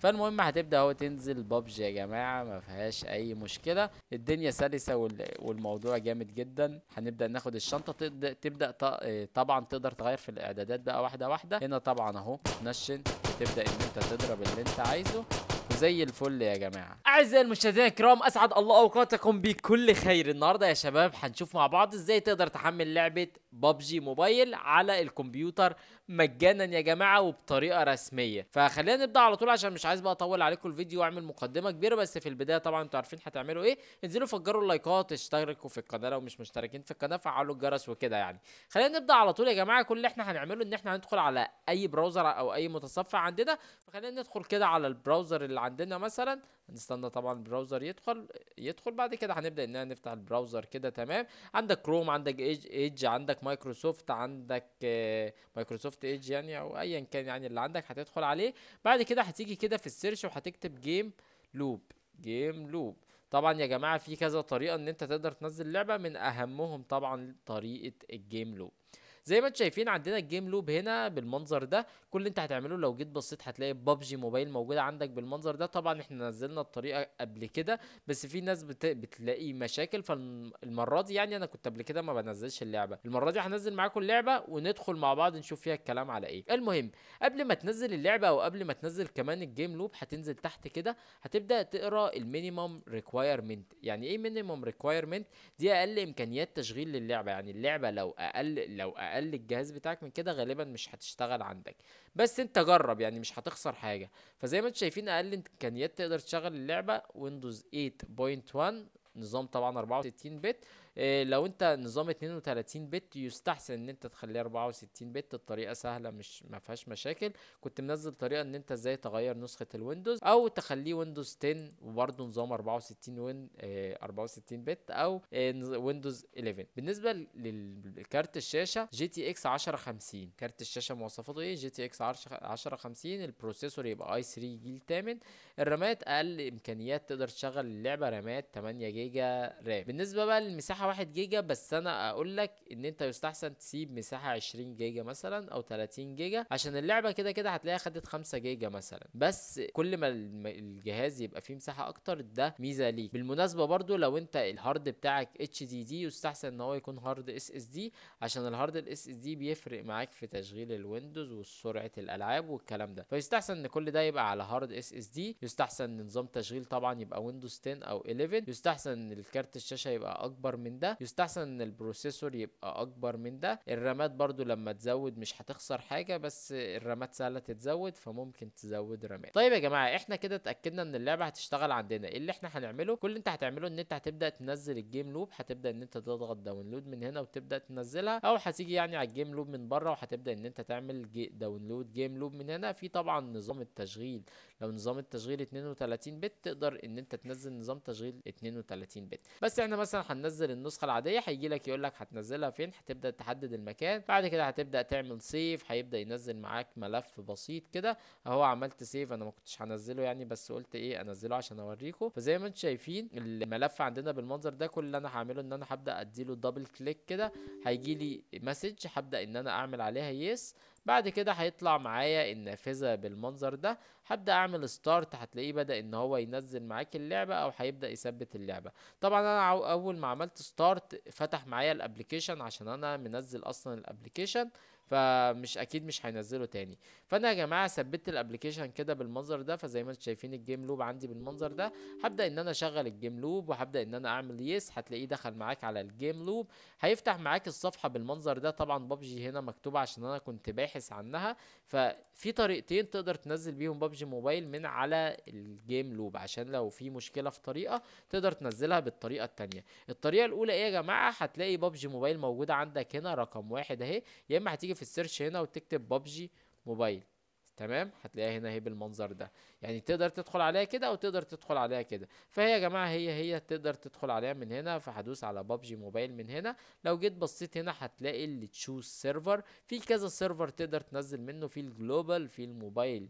فالمهم هتبدأ أهو تنزل بابجي يا جماعة ما فيهاش أي مشكلة. الدنيا سلسة وال- والموضوع جامد جدا. هنبدأ ناخد الشنطة تبدأ تبدا آه، طبعا تقدر تغير في الإعدادات بقى واحدة واحدة. هنا طبعا أهو تنشن تبدأ إن أنت تضرب اللي أنت عايزه. وزي الفل يا جماعة. أعزائي المشاهدين الكرام أسعد الله أوقاتكم بكل خير. النهارده يا شباب هنشوف مع بعض إزاي تقدر تحمل لعبة ببجي موبايل على الكمبيوتر مجانا يا جماعة وبطريقة رسمية. فخلينا نبدأ على طول عشان مش عايز بقى أطول عليكم الفيديو وأعمل مقدمة كبيرة بس في البداية طبعا أنتوا عارفين هتعملوا إيه. انزلوا فجروا اللايكات اشتركوا في القناة لو مش مشتركين في القناة فعلوا الجرس وكده يعني. خلينا نبدأ على طول يا جماعة كل اللي إحنا هنعمله إن إحنا هندخل على أي browser أو أي متصفح عندنا. فخلينا ندخل كده على ال browser اللي عندنا مثلا. هنستنى طبعا ال browser يدخل يدخل بعد كده هنبدأ إننا نفتح ال browser كده تمام؟ عندك كروم عندك Edge Edge عندك مايكروسوفت عندك آه، Microsoft Edge يعني أو ايا كان يعني اللي عندك هتدخل عليه. بعد كده هتيجي كده في ال search وهتكتب GameLoop GameLoop طبعا يا جماعة في كذا طريقة إن أنت تقدر تنزل لعبة من أهمهم طبعا طريقة ال GameLoop زي ما أنتم شايفين عندنا ال GameLoop هنا بالمنظر ده. كل اللي انت هتعمله لو جيت بصيت هتلاقي PUBG Mobile موجودة عندك بالمنظر ده. طبعا إحنا نزلنا الطريقة قبل كده بس في ناس بت... بتلاقي مشاكل. فالمرة دي يعني أنا كنت قبل كده ما بنزلش اللعبة. المرة دي هنزل معاكم اللعبة وندخل مع بعض نشوف فيها الكلام على إيه. المهم قبل ما تنزل اللعبة أو قبل ما تنزل كمان ال GameLoop هتنزل تحت كده هتبدأ تقرأ ال minimum requirement يعني إيه minimum requirement دي أقل إمكانيات تشغيل للعبة. يعني اللعبة لو أقل لو أقل الجهاز بتاعك من كده غالبا مش هتشتغل عندك. بس أنت جرب يعني مش هتخسر حاجة. فزي ما أنتم شايفين أقل إمكانيات تقدر تشغل اللعبة Windows 8.1 نظام طبعا 64 bit لو انت نظام 32 bit يستحسن ان انت تخليه 64 bit الطريقة سهلة مش ما فيهاش مشاكل. كنت منزل طريقة ان انت إزاي تغير نسخة ال Windows أو تخليه Windows 10 وبرده نظام 64 وين إيه 64 bit أو نز- Windows 11 بالنسبة للكارت الشاشة GTX 1050 كارت الشاشة مواصفاته إيه؟ GTX 1050 ال processor يبقى i3 جيل 8 الرامات أقل إمكانيات تقدر تشغل اللعبة رامات 8 جيجا RAM. بالنسبة بقى للمساحة 1 جيجا بس أنا أقول لك إن أنت يستحسن تسيب مساحة 20 جيجا مثلا أو 30 جيجا عشان اللعبة كده كده هتلاقيها خدت 5 جيجا مثلا. بس كل ما الجهاز يبقى فيه مساحة أكتر ده ميزة ليك. بالمناسبة برضو لو أنت ال hard بتاعك HDD يستحسن إن هو يكون hard SSD عشان ال hard ال SSD بيفرق معاك في تشغيل ال Windows وسرعة الألعاب والكلام ده. فيستحسن إن كل ده يبقى على hard SSD يستحسن نظام تشغيل طبعا يبقى Windows 10 أو 11 يستحسن إن الكارت الشاشة يبقى أكبر من ده يستحسن إن ال processor يبقى أكبر من ده. الرامات برضو لما تزود مش هتخسر حاجة بس الرامات سهلة تتزود فممكن تزود رامات. طيب يا جماعة إحنا كده اتأكدنا إن اللعبة هتشتغل عندنا. إيه اللي إحنا هنعمله كل اللي أنت هتعمله إن أنت هتبدأ تنزل ال GameLoop هتبدأ إن أنت تضغط download من هنا وتبدأ تنزلها أو هتيجي يعني على ال GameLoop من بره وهتبدأ إن أنت تعمل جي download GameLoop من هنا. في طبعا نظام التشغيل. لو نظام التشغيل 32 بت تقدر إن أنت تنزل نظام تشغيل 32 بت بس إحنا مثلا هننزل النسخة العادية هيجي لك يقول لك هتنزلها فين؟ هتبدأ تحدد المكان بعد كده هتبدأ تعمل save هيبدأ ينزل معاك ملف بسيط كده. أهو عملت save أنا ما كنتش هنزله يعني بس قلت إيه أنزله عشان أوريكم. فزي ما أنتم شايفين الملف عندنا بالمنظر ده كل اللي أنا هعمله إن أنا هبدأ أديله double click كده. هيجي لي message هبدأ إن أنا أعمل عليها yes بعد كده هيطلع معايا النافذة بالمنظر ده. هبدأ أعمل start هتلاقيه بدأ إن هو ينزل معاك اللعبة أو هيبدأ يثبت اللعبة. طبعا أنا أول ما عملت start فتح معايا ال application عشان أنا منزل أصلا ال application فمش أكيد مش هينزله تاني. فأنا يا جماعة ثبت ال application كده بالمنظر ده فزي ما أنتم شايفين ال GameLoop عندي بالمنظر ده. هبدأ إن أنا أشغل ال GameLoop وهبدأ إن أنا أعمل yes هتلاقيه دخل معاك على ال GameLoop هيفتح معاك الصفحة بالمنظر ده. طبعا ببجي هنا مكتوبه عشان أنا كنت باحث عنها. ففي طريقتين تقدر تنزل بيهم ببجي موبايل من على ال GameLoop عشان لو في مشكلة في طريقة تقدر تنزلها بالطريقة التانية. الطريقة الأولى إيه يا جماعة؟ هتلاقي ببجي موبايل موجودة عندك هنا رقم واحد أهي. يا إما هتيجي في ال search هنا وتكتب ببجي موبايل تمام؟ هتلاقيها هنا اهي بالمنظر ده. يعني تقدر تدخل عليها كده أو تقدر تدخل عليها كده. فهي يا جماعة هي هي تقدر تدخل عليها من هنا فهدوس على ببجي موبايل من هنا. لو جيت بصيت هنا هتلاقي اللي choose server في كذا server تقدر تنزل منه في ال global في الموبايل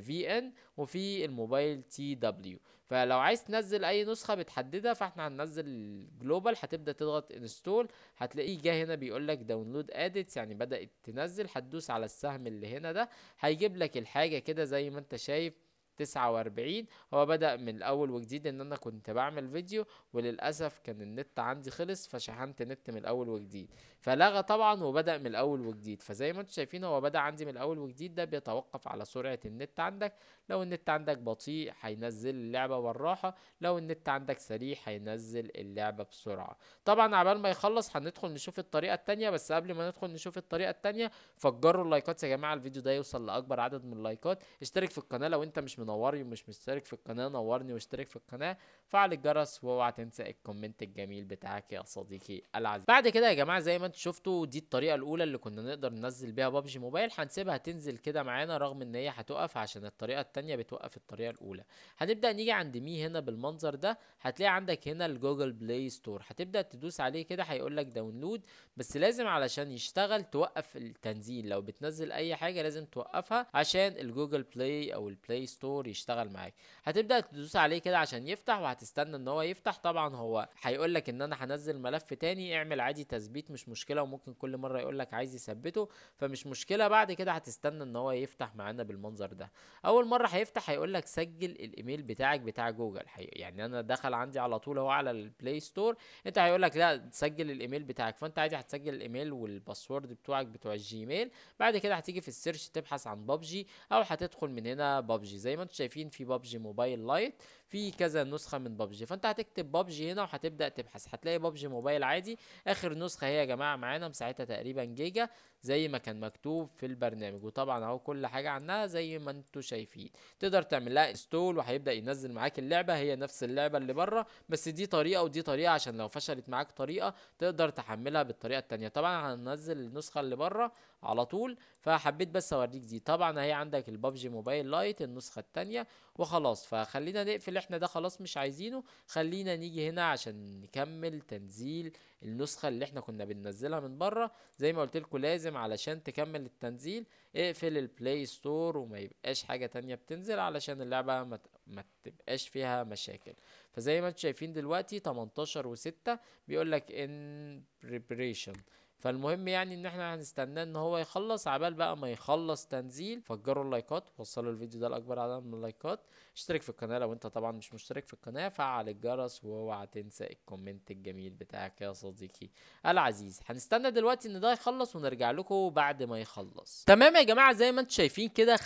VN وفي الموبايل TW فلو عايز تنزل أي نسخة بتحددها فإحنا هننزل ال global هتبدأ تضغط install هتلاقيه جه هنا بيقول لك download يعني بدأت تنزل هتدوس على السهم اللي هنا ده. هيجيب لك الحاجة كده زي ما أنت شايف 49 هو بدأ من الأول وجديد إن أنا كنت بعمل فيديو وللأسف كان النت عندي خلص فشحنت نت من الأول وجديد. فلغى طبعا وبدأ من الأول وجديد. فزي ما أنتم شايفين هو بدأ عندي من الأول وجديد. ده بيتوقف على سرعة النت عندك. لو النت عندك بطيء هينزل اللعبة بالراحة. لو النت عندك سريع هينزل اللعبة بسرعة. طبعا عبال ما يخلص هندخل نشوف الطريقة التانية. بس قبل ما ندخل نشوف الطريقة التانية فجروا ال likes يا جماعة. الفيديو ده يوصل لأكبر عدد من ال likes. اشترك في القناة لو انت مش منورني ومش مشترك في القناة. نورني واشترك في القناة. فعل الجرس واوعى تنسى ال comment الجميل بتاعك يا صديقي العزيز. بعد كده يا جماعة زي ما أنتم شفتوا دي الطريقة الأولى اللي كنا نقدر ننزل بيها بابجي موبايل هنسيبها تنزل كده معانا رغم إن هي هتقف عشان الطريقة التانية بتوقف الطريقة الأولى. هنبدأ نيجي عند مي هنا بالمنظر ده هتلاقي عندك هنا ال Google Play Store هتبدأ تدوس عليه كده هيقول لك download بس لازم علشان يشتغل توقف التنزيل. لو بتنزل أي حاجة لازم توقفها عشان ال Google Play أو ال Play Store يشتغل معاك. هتبدأ تدوس عليه كده عشان يفتح وهتستنى إن هو يفتح. طبعا هو هيقول لك إن أنا هنزل ملف تاني اعمل عادي تثبيت مش مشكلة وممكن كل مرة يقول لك عايز يثبته فمش مشكلة بعد كده هتستنى إن هو يفتح معانا بالمنظر ده. أول مرة هيفتح هيقول لك سجل الإيميل بتاعك بتاع جوجل. يعني أنا دخل عندي على طول هو على ال Play Store أنت هيقول لك لا تسجل الإيميل بتاعك. فأنت عادي هتسجل الإيميل وال password بتوعك بتوع الجيميل بعد كده هتيجي في ال search تبحث عن بابجي أو هتدخل من هنا بابجي زي ما أنتم شايفين في بابجي موبايل لايت في كذا نسخة من بابجي فأنت هتكتب بابجي هنا وهتبدأ تبحث. هتلاقي بابجي موبايل عادي. آخر نسخة هي يا جماعة معانا مساحتها تقريبا جيجا زي ما كان مكتوب في البرنامج. وطبعا أهو كل حاجة عنها زي ما أنتوا شايفين. تقدر تعمل لها install وهيبدأ ينزل معاك اللعبة. هي نفس اللعبة اللي بره بس دي طريقة ودي طريقة عشان لو فشلت معاك طريقة تقدر تحملها بالطريقة التانية. طبعا هننزل النسخة اللي بره على طول. فحبيت بس أوريك دي. طبعا اهي عندك البابجي موبايل لايت النسخة التانية وخلاص. فخلينا نقفل إحنا ده خلاص مش عايزينه خلينا نيجي هنا عشان نكمل تنزيل النسخة اللي إحنا كنا بننزلها من بره. زي ما قلت لكم لازم علشان تكمل التنزيل اقفل ال Play Store وما يبقاش حاجة تانية بتنزل علشان اللعبة ما, ما تبقاش فيها مشاكل. فزي ما أنتم شايفين دلوقتي 18 و6 بيقول لك ان preparation. فالمهم يعني إن إحنا هنستناه إن هو يخلص عبال بقى ما يخلص تنزيل فجروا ال likes وصلوا الفيديو ده لأكبر عدد من ال likes. اشترك في القناة لو أنت طبعا مش مشترك في القناة فعل الجرس واوعى تنسى ال comment الجميل بتاعك يا صديقي العزيز. هنستنى دلوقتي إن ده يخلص ونرجع لكم بعد ما يخلص. تمام يا جماعة زي ما أنتم شايفين كده 95%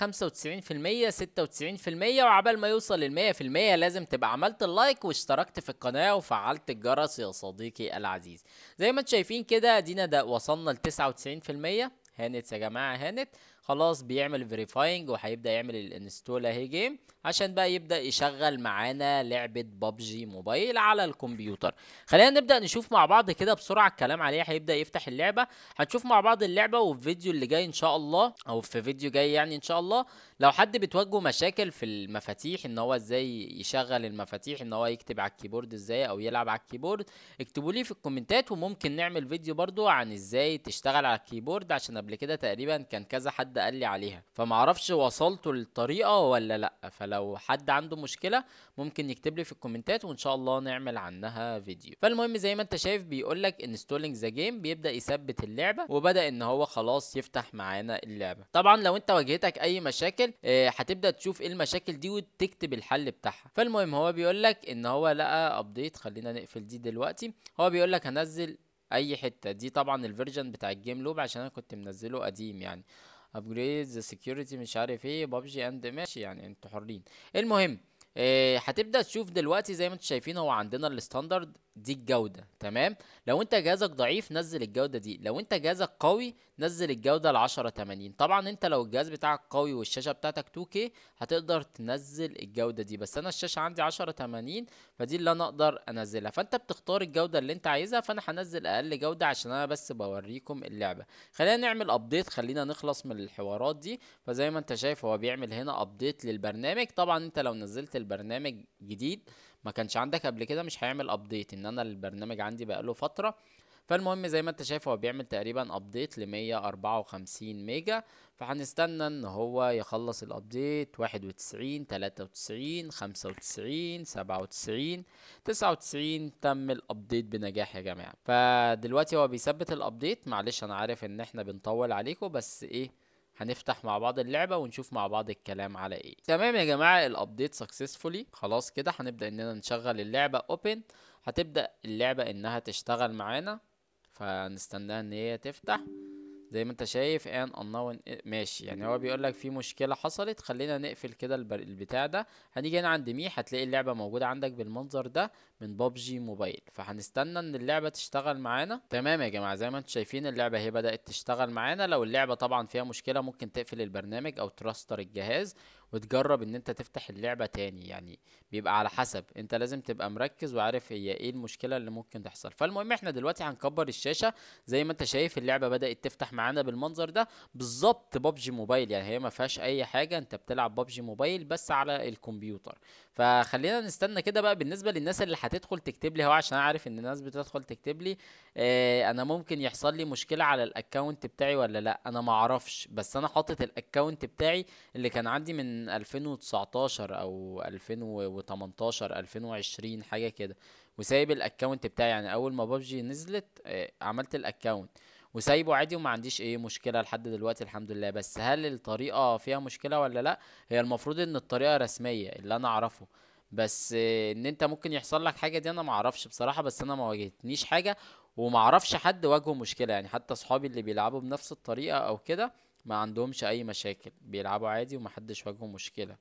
96% وعبال ما يوصل لل 100% لازم تبقى عملت ال like واشتركت في القناة وفعلت الجرس يا صديقي العزيز. زي ما أنتم شايفين كده أدينا ده وصلنا ل 99% هانت يا جماعة هانت. خلاص بيعمل verifying وهيبدأ يعمل ال install أهي game عشان بقى يبدأ يشغل معانا لعبة بابجي موبايل على الكمبيوتر. خلينا نبدأ نشوف مع بعض كده بسرعة الكلام عليه هيبدأ يفتح اللعبة. هنشوف مع بعض اللعبة وفي فيديو اللي جاي إن شاء الله أو في فيديو جاي يعني إن شاء الله. لو حد بتواجهه مشاكل في المفاتيح إن هو إزاي يشغل المفاتيح إن هو يكتب على الكيبورد إزاي أو يلعب على الكيبورد اكتبوا لي في ال comments. وممكن نعمل فيديو برضو عن إزاي تشتغل على الكيبورد عشان قبل كده تقريبا كان كذا حد قال لي عليها. فمعرفش وصلتوا للطريقة ولا لأ. فلو حد عنده مشكلة ممكن يكتب لي في ال comments وإن شاء الله نعمل عنها فيديو. فالمهم زي ما أنت شايف بيقول لك installing the game بيبدأ يثبت اللعبة وبدأ إن هو خلاص يفتح معانا اللعبة. طبعا لو أنت واجهتك أي مشاكل آه، هتبدأ تشوف إيه المشاكل دي وتكتب الحل بتاعها. فالمهم هو بيقول لك إن هو لقى update خلينا نقفل دي دلوقتي. هو بيقول لك هنزل أي حتة. دي طبعا ال version بتاع الجيم لوب عشان أنا كنت منزله قديم يعني. upgrade the security مش عارف إيه بابجي and ماشي يعني أنتوا حرين. المهم إيه هتبدأ تشوف دلوقتي زي ما أنتم شايفين هو عندنا ال standard دي الجودة تمام؟ لو انت جهازك ضعيف نزل الجودة دي. لو انت جهازك قوي نزل الجودة ل 1080 طبعا أنت لو الجهاز بتاعك قوي والشاشة بتاعتك 2K هتقدر تنزل الجودة دي. بس أنا الشاشة عندي 1080 فدي اللي أنا أقدر أنزلها. فأنت بتختار الجودة اللي أنت عايزها فأنا هنزل أقل جودة عشان أنا بس بوريكم اللعبة. خلينا نعمل update خلينا نخلص من الحوارات دي. فزي ما أنت شايف هو بيعمل هنا update للبرنامج. طبعا أنت لو نزلت البرنامج جديد ما كانش عندك قبل كده مش هيعمل update إن أنا البرنامج عندي بقاله فترة. فالمهم زي ما انت شايف هو بيعمل تقريبا update ل 154 ميجا فهنستنى إن هو يخلص ال update 91 93 95 97 99 تم ال update بنجاح يا جماعة. فدلوقتي هو بيثبت ال update معلش أنا عارف إن إحنا بنطول عليكم بس إيه هنفتح مع بعض اللعبة ونشوف مع بعض الكلام على إيه. تمام يا جماعة ال update successfully خلاص كده هنبدأ إننا نشغل اللعبة open هتبدأ اللعبة إنها تشتغل معانا. فنستناها إن هي تفتح. زي ما أنت شايف ان unknown ماشي. يعني هو بيقول لك في مشكلة حصلت خلينا نقفل كده البتاع ده. هنيجي هنا عند my هتلاقي اللعبة موجودة عندك بالمنظر ده من بابجي موبايل. فهنستنى إن اللعبة تشتغل معانا. تمام يا جماعة زي ما أنتم شايفين اللعبة هي بدأت تشتغل معانا. لو اللعبة طبعا فيها مشكلة ممكن تقفل البرنامج أو ت restart الجهاز. وتجرب إن أنت تفتح اللعبة تاني يعني بيبقى على حسب. أنت لازم تبقى مركز وعارف هي إيه المشكلة اللي ممكن تحصل. فالمهم إحنا دلوقتي هنكبر الشاشة. زي ما أنت شايف اللعبة بدأت تفتح معانا بالمنظر ده. بالظبط بابجي موبايل يعني هي ما فيهاش أي حاجة. أنت بتلعب بابجي موبايل بس على الكمبيوتر. فخلينا نستنى كده بقى. بالنسبة للناس اللي هتدخل تكتب لي هو عشان عارف إن الناس بتدخل تكتب لي آه أنا ممكن يحصل لي مشكلة على ال account بتاعي ولا لأ؟ أنا ما أعرفش. بس أنا حاطط ال account بتاعي اللي كان عندي من 2019 أو 2018 2020 حاجة كده. وسايب ال account بتاعي يعني أول ما بابجي نزلت آه عملت ال account وسايبه عادي وما عنديش إيه مشكلة لحد دلوقتي الحمد لله. بس هل الطريقة فيها مشكلة ولا لأ؟ هي المفروض إن الطريقة رسمية اللي أنا أعرفه. بس آه، إن أنت ممكن يحصل لك حاجة دي أنا ما أعرفش بصراحة بس أنا ما واجهتنيش حاجة وما أعرفش حد واجهه مشكلة. يعني حتى صحابي اللي بيلعبوا بنفس الطريقة أو كده ما عندهمش أي مشاكل بيلعبوا عادي ومحدش واجهه مشكلة. آه،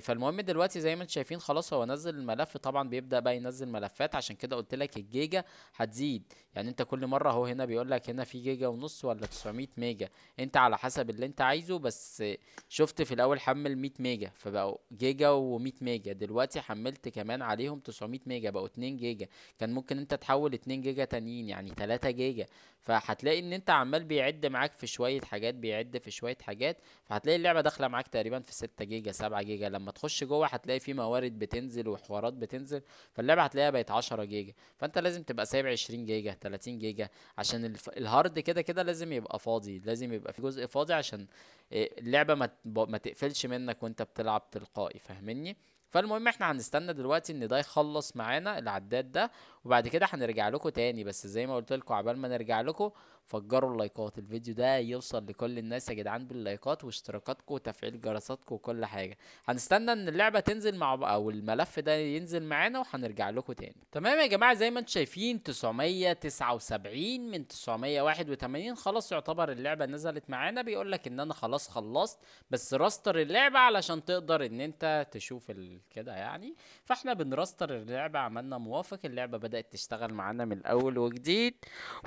فالمهم دلوقتي زي ما أنتم شايفين خلاص هو نزل الملف طبعا بيبدأ بقى ينزل ملفات عشان كده قلت لك الجيجا هتزيد. يعني انت كل مرة اهو هنا بيقول لك هنا في جيجا ونص ولا 900 ميجا. انت على حسب اللي انت عايزه بس آه، شفت في الأول حمل 100 ميجا فبقوا جيجا و100 ميجا. دلوقتي حملت كمان عليهم 900 ميجا بقوا 2 جيجا. كان ممكن انت تحول 2 جيجا تانيين يعني 3 جيجا. فهتلاقي ان انت عمال بيعد معاك في شوية حاجات بيعد في شوية حاجات فهتلاقي اللعبة داخلة معاك تقريبا في 6 جيجا 7 جيجا. لما تخش جوه هتلاقي في موارد بتنزل وحوارات بتنزل فاللعبة هتلاقيها بقت 10 جيجا فانت لازم تبقى سايب 20 جيجا 30 جيجا عشان. ال hard كده كده لازم يبقى فاضي لازم يبقى في جزء فاضي عشان إيه، اللعبة ما ما تقفلش منك وانت بتلعب تلقائي فاهمني فالمهم إحنا هنستنى دلوقتي إن ده يخلص معانا العداد ده وبعد كده هنرجع لكم تاني بس زي ما قلت لكم عبال ما نرجع لكم فجروا ال likes. الفيديو ده يوصل لكل الناس يا جدعان بال likes واشتراكاتكم وتفعيل جرساتكم وكل حاجة. هنستنى إن اللعبة تنزل مع أو الملف ده ينزل معانا وهنرجع لكم تاني. تمام يا جماعة زي ما أنتم شايفين 979 من 981 خلاص يعتبر اللعبة نزلت معانا. بيقول لك إن أنا خلاص خلصت بس restart اللعبة علشان تقدر إن أنت تشوف كده يعني. فإحنا بن restart اللعبة عملنا موافق. اللعبة بدأت تشتغل معانا من الأول وجديد.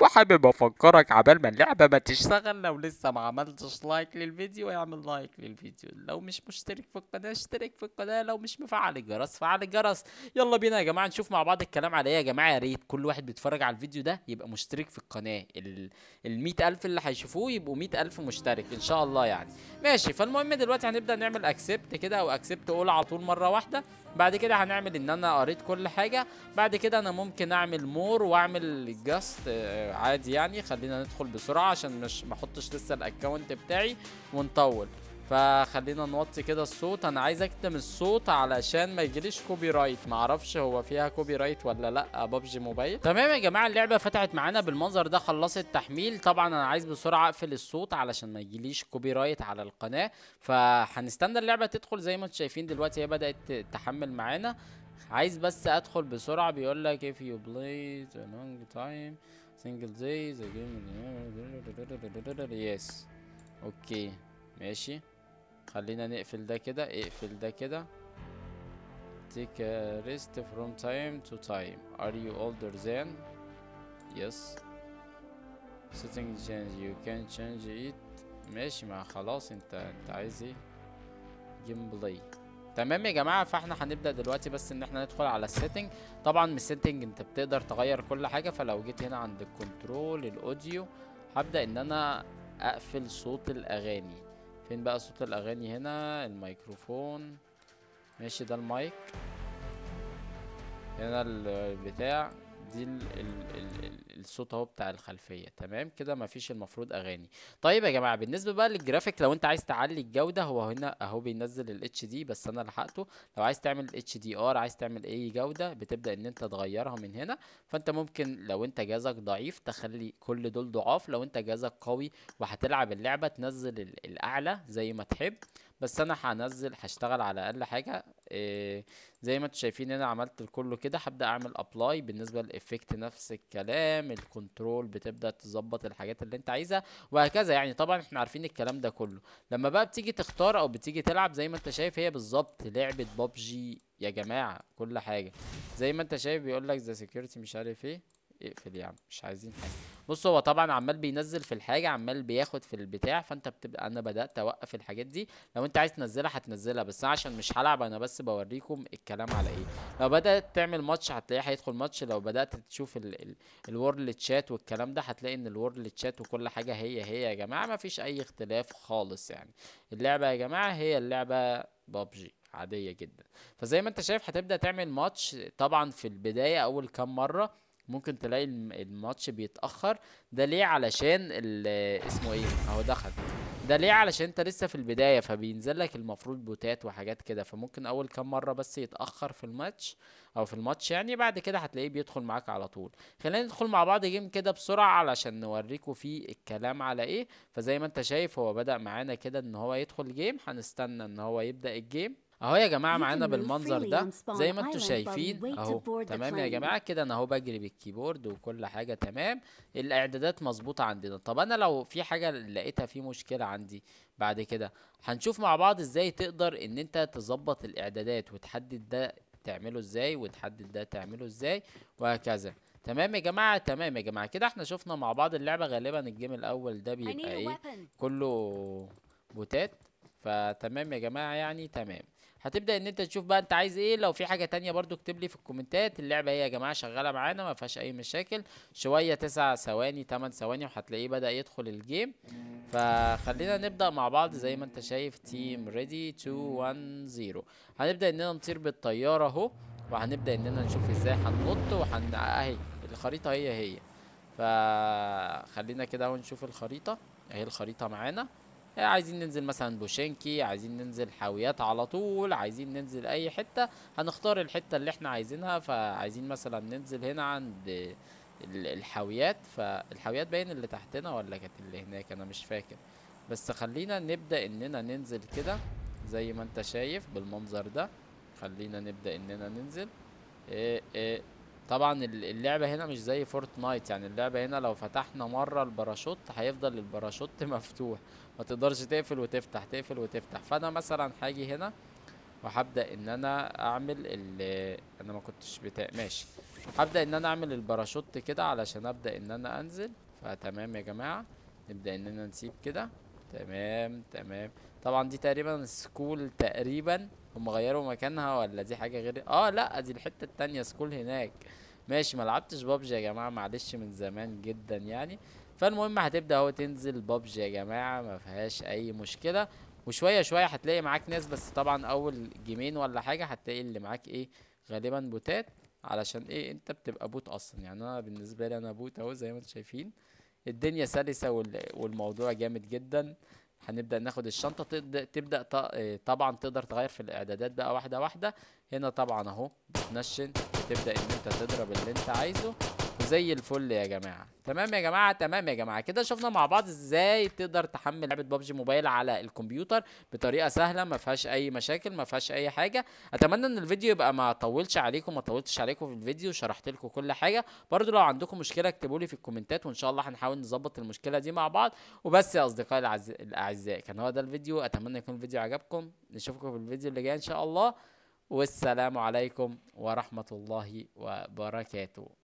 وحابب أفكرك عبال ما اللعبة ما تشتغل لو لسه ما عملتش like للفيديو اعمل like للفيديو. لو مش مشترك في القناة اشترك في القناة لو مش مفعل الجرس فعل الجرس يلا بينا يا جماعة نشوف مع بعض الكلام على إيه يا جماعة. يا ريت كل واحد بيتفرج على الفيديو ده يبقى مشترك في القناة. ال ال ألف اللي هيشوفوه يبقوا مئة ألف مشترك إن شاء الله يعني. ماشي فالمهم دلوقتي هنبدأ نعمل accept كده أو accept all على طول مرة واحدة. بعد كده هنعمل إن أنا قريت كل حاجة. بعد كده أنا ممكن أعمل more وأعمل guest عادي يعني. خلينا ندخل بسرعة عشان مش ما احطش لسه ال account بتاعي ونطول. فخلينا نوطي كده الصوت. أنا عايز أكتم الصوت علشان ما يجيليش copyright معرفش هو فيها copyright ولا لأ. بابجي موبايل. تمام يا جماعة اللعبة فتحت معانا بالمنظر ده خلصت تحميل. طبعا أنا عايز بسرعة أقفل الصوت علشان ما يجيليش copyright على القناة. فهنستنى اللعبة تدخل. زي ما أنتم شايفين دلوقتي هي بدأت تحمل معانا. عايز بس أدخل بسرعة. بيقول لك if you play a long time. single day the game yes اوكي ماشي خلينا نقفل ده كده اقفل ده كده take a rest from time to time are you older than yes setting change you can change it ماشي ما خلاص انت انت عايز ايه جيم بلاي تمام يا جماعة فاحنا هنبدأ دلوقتي بس إن إحنا ندخل على ال setting طبعا من ال setting أنت بتقدر تغير كل حاجة فلو جيت هنا عند ال control ال audio هبدأ إن أنا أقفل صوت الأغاني. فين بقى صوت الأغاني هنا؟ الميكروفون. ماشي ده المايك. هنا البتاع. دي ال ال ال ال الصوت اهو بتاع الخلفية تمام؟ كده مفيش المفروض أغاني. طيب يا جماعة بالنسبة بقى للجرافيك لو انت عايز تعلي الجودة هو هنا اهو بينزل ال HD بس أنا لحقته. لو عايز تعمل HDR عايز تعمل أي جودة بتبدأ إن انت تغيرها من هنا. فانت ممكن لو انت جهازك ضعيف تخلي كل دول ضعاف. لو انت جهازك قوي وهتلعب اللعبة تنزل ال- الأعلى زي ما تحب. بس أنا هنزل هشتغل على أقل حاجة إيه زي ما أنتوا شايفين هنا عملت ال كله كده هبدأ أعمل apply بالنسبة لل effect نفس الكلام ال control بتبدأ تظبط الحاجات اللي انت عايزها وهكذا يعني. طبعا إحنا عارفين الكلام ده كله. لما بقى بتيجي تختار أو بتيجي تلعب زي ما انت شايف هي بالظبط لعبة بابجي يا جماعة كل حاجة. زي ما انت شايف بيقول لك the security مش عارف إيه. اقفل يا عم مش عايزين حاجة. بص هو طبعا عمال بينزل في الحاجة عمال بياخد في البتاع فأنت بتبقى أنا بدأت أوقف الحاجات دي. لو أنت عايز تنزلها هتنزلها بس أنا عشان مش هلعب أنا بس بوريكم الكلام على إيه. لو بدأت تعمل ماتش هتلاقيه هيدخل ماتش لو بدأت تشوف ال ال الورل تشات والكلام ده هتلاقي إن الورل تشات وكل حاجة هي هي يا جماعة ما فيش أي اختلاف خالص يعني. اللعبة يا جماعة هي اللعبة بابجي عادية جدا. فزي ما أنت شايف هتبدأ تعمل ماتش طبعا في البداية أول كام مرة ممكن تلاقي الم- الماتش بيتأخر. ده ليه؟ علشان اسمه إيه؟ اهو دخل. ده ليه؟ علشان انت لسه في البداية فبينزل لك المفروض بوتات وحاجات كده. فممكن أول كام مرة بس يتأخر في الماتش أو في الماتش يعني بعد كده هتلاقيه بيدخل معاك على طول. خلينا ندخل مع بعض game كده بسرعة علشان نوريكم فيه الكلام على إيه. فزي ما انت شايف هو بدأ معانا كده إن هو يدخل game. هنستنى إن هو يبدأ ال game. أهو يا جماعة يو معانا بالمنظر ده. زي ما you شايفين. أهو. تمام يا. جماعة؟ كده أنا أهو بجري بال keyboard وكل حاجة تمام. الإعدادات مظبوطة عندنا. طب أنا لو في حاجة لقيتها في مشكلة عندي بعد كده هنشوف مع بعض إزاي تقدر إن أنت تظبط الإعدادات وتحدد ده تعمله إزاي وتحدد ده تعمله إزاي وهكذا. تمام يا جماعة؟ تمام يا جماعة. كده إحنا شفنا مع بعض اللعبة غالبا ال game الأول ده بيبقى إيه. كله بوتات. فتمام يا جماعة يعني تمام. هتبدأ إن أنت تشوف بقى أنت عايز إيه. لو في حاجة تانية برضو اكتب لي في الكومنتات. اللعبة هي يا جماعة شغالة معانا ما فيهاش أي مشاكل. شوية تسع ثواني تمن ثواني وهتلاقيه بدأ يدخل ال game. فخلينا نبدأ مع بعض زي ما أنت شايف. team ready 2 1 0 هنبدأ إننا نطير بالطيارة أهو وهنبدأ إننا نشوف إزاي هننط وهن أهي الخريطة هي هي. فخلينا كده أهو نشوف الخريطة. أهي الخريطة معانا. عايزين ننزل مثلا بوشينكي عايزين ننزل حاويات على طول عايزين ننزل أي حتة هنختار الحتة اللي إحنا عايزينها فعايزين مثلا ننزل هنا عند ال- الحاويات فالحاويات باين اللي تحتنا ولا كانت اللي هناك؟ أنا مش فاكر. بس خلينا نبدأ إننا ننزل كده زي ما أنت شايف بالمنظر ده. خلينا نبدأ إننا ننزل. إيه إيه طبعا ال- اللعبة هنا مش زي فورتنايت يعني اللعبة هنا لو فتحنا مرة الباراشوت هيفضل الباراشوت مفتوح ما تقدرش تقفل وتفتح تقفل وتفتح. فأنا مثلا هاجي هنا وهبدأ إن أنا أعمل ال أنا ما كنتش بتاع ماشي. هبدأ إن أنا أعمل الباراشوت كده علشان أبدأ إن أنا أنزل. فتمام يا جماعة نبدأ اننا نسيب كده. تمام تمام. طبعا دي تقريبا school تقريبا. هم غيروا مكانها ولا دي حاجة غير؟ آه لا دي الحتة التانية school هناك. ماشي ما لعبتش بابجي يا جماعة معلش من زمان جدا يعني. فالمهم هتبدأ أهو تنزل بابجي يا جماعة ما فيهاش أي مشكلة. وشوية شوية هتلاقي معاك ناس بس طبعا أول جيمين ولا حاجة هتلاقي اللي معاك إيه؟ غالبا بوتات. علشان إيه؟ أنت بتبقى bot أصلا. يعني أنا بالنسبة لي أنا bot أهو زي ما أنتم شايفين. الدنيا وال- والموضوع جامد جدا. هنبدأ ناخد تبدأ ط- آه، طبعا تقدر تغير في الإعدادات بقى واحدة واحدة. هنا طبعا أهو بتنشن بتبدأ إن أنت تضرب اللي أنت عايزه. زي الفل يا جماعة. تمام يا جماعة؟ تمام يا جماعة. كده شفنا مع بعض إزاي تقدر تحمل لعبة بابجي موبايل على الكمبيوتر بطريقة سهلة ما فيهاش أي مشاكل ما فيهاش أي حاجة. أتمنى إن الفيديو يبقى ما طولش عليكم ما طولتش عليكم في الفيديو شرحت لكم كل حاجة. برضو لو عندكم مشكلة اكتبوا لي في الكومنتات وإن شاء الله هنحاول نظبط المشكلة دي مع بعض. وبس يا أصدقائي العز... الأعزاء كان هو ده الفيديو. أتمنى يكون الفيديو عجبكم. نشوفكم في الفيديو اللي جاي إن شاء الله. والسلام عليكم ورحمة الله وبركاته.